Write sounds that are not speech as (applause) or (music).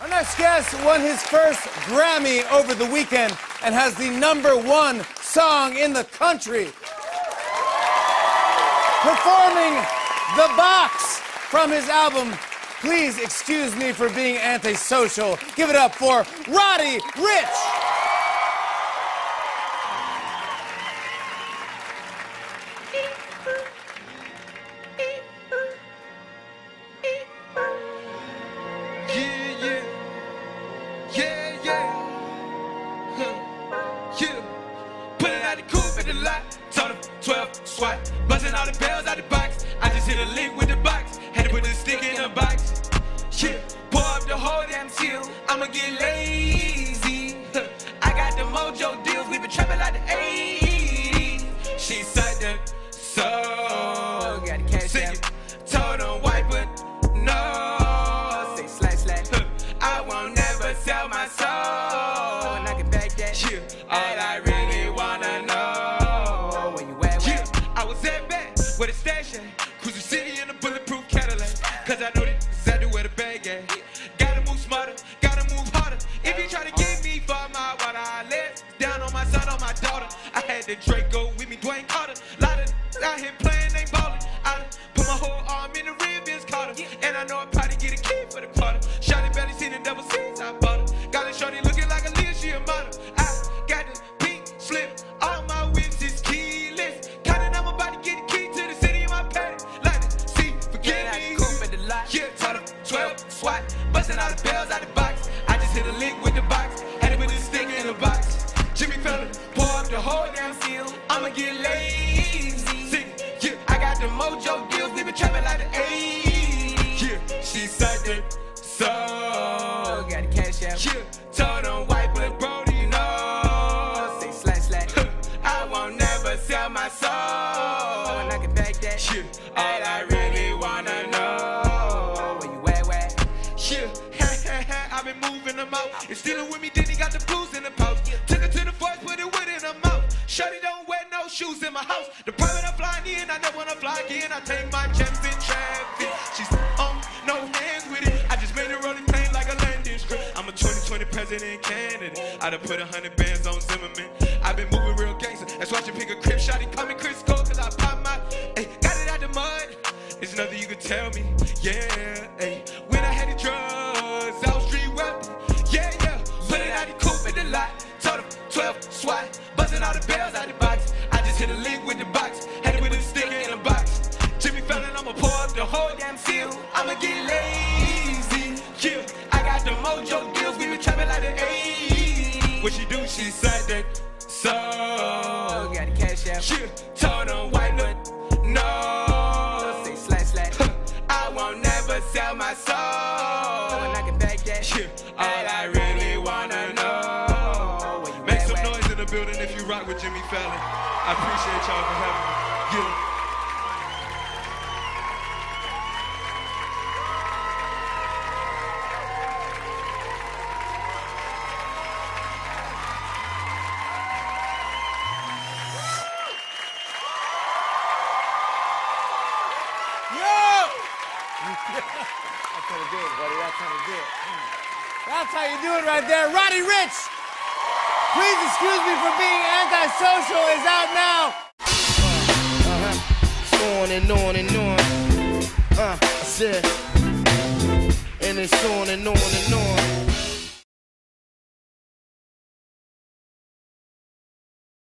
Our next guest won his first Grammy over the weekend and has the number one song in the country. Performing The Box from his album, Please Excuse Me for Being Antisocial. Give it up for Roddy Ricch. Yeah, yeah. Huh. Yeah. Pulling out the coupe at the lot. Told him 12 swat. Busting all the bells out the box. I just hit a link with the box. Had to put the stick in the box. Yeah. Pour up the whole damn seal. I'ma get lazy. Huh. I got the mojo deals. We been trapping like the 80s. She said that so. Oh, got the cash Sing it. Soul. And I can back that. Yeah. All I really wanna know. Where you at? Yeah. I was at back where the stash at. Cruising city in a bulletproof Cadillac. Cause I know that exactly where the bag at. Gotta move smarter, gotta move harder. If you try to get me for my water, I let down on my son, on my daughter. I had the Draco with me, Dwayne Carter. Lot of out here she a model. I got the pink slip, all my whips is keyless. Counting, I'm about to get the key to the city in my paddock. Like the see, forgive me. Yeah, told him 12 swat, busting all the bells out the box. I just hit a link with the box, had it with the stick in the box. Jimmy Fallon, pour up the whole damn seal. I'ma get lazy. Stealing with me, then he got the blues in the pouch. Took her to the forest, put it wood in her mouth. Shorty don't wear no shoes in my house. The private I'm flying in, I never wanna fly again. I take my chance in traffic. She's on no hands with it. I just made it rolling plane like a landing strip. I'm a 2020 president candidate. I done put a hundred bands on Zimmerman. I've been moving real gangster. That's why you pick a crib shot. He call me Chris Cole, cause I pop my, hey, got it out the mud. There's nothing you can tell me. Yeah, hey. When swat. Buzzing all the bells out the box. I just hit a link with the box. Had it with a stick in a box. Jimmy Fallon, I'ma pour up the whole damn seal. I'ma get lazy. Yeah, I got the mojo deals. We been trapping like the 80s. What she do? She said that. So. Oh, got the cash out. Yeah, told him white look. No. Say slash slash. I won't never sell my soul. And I can back that. Yeah, all I you rock with Jimmy Fallon. I appreciate y'all for having me. Yeah. (laughs) Yo! Hmm. That's how you do it. Right there. Roddy Ricch! Please excuse me for being antisocial is out now. Uh-huh. On and on and on. Uh, I said, and it's on and on and on.